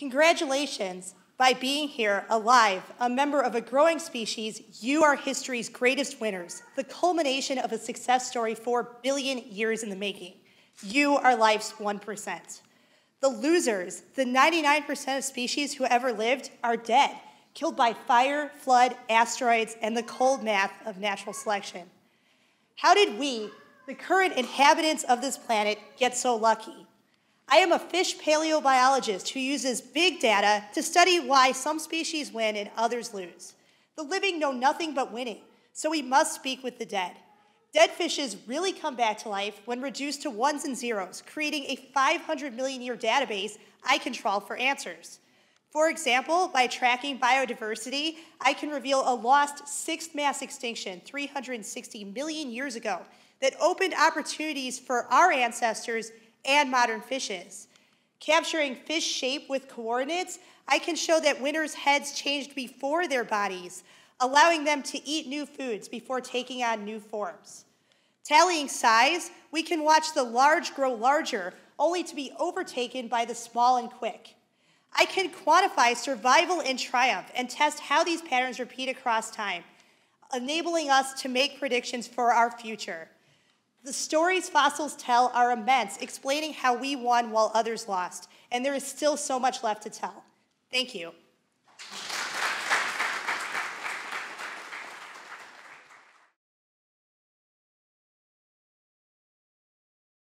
Congratulations. By being here, alive, a member of a growing species, you are history's greatest winners, the culmination of a success story four billion years in the making. You are life's 1%. The losers, the 99% of species who ever lived, are dead, killed by fire, flood, asteroids, and the cold math of natural selection. How did we, the current inhabitants of this planet, get so lucky? I am a fish paleobiologist who uses big data to study why some species win and others lose. The living know nothing but winning, so we must speak with the dead. Dead fishes really come back to life when reduced to ones and zeros, creating a 500 million year database I can trawl for answers. For example, by tracking biodiversity, I can reveal a lost sixth mass extinction 360 million years ago that opened opportunities for our ancestors and modern fishes. Capturing fish shape with coordinates, I can show that winners' heads changed before their bodies, allowing them to eat new foods before taking on new forms. Tallying size, we can watch the large grow larger, only to be overtaken by the small and quick. I can quantify survival and triumph and test how these patterns repeat across time, enabling us to make predictions for our future. The stories fossils tell are immense, explaining how we won while others lost, and there is still so much left to tell. Thank you.